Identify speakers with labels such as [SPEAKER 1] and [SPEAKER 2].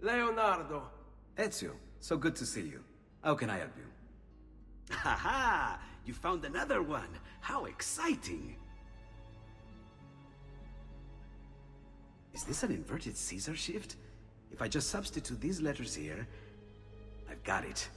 [SPEAKER 1] Leonardo.
[SPEAKER 2] Ezio, so good to see you. How can I help you?
[SPEAKER 3] Haha! You found another one! How exciting! Is this an inverted Caesar shift? If I just substitute these letters here, I've got it.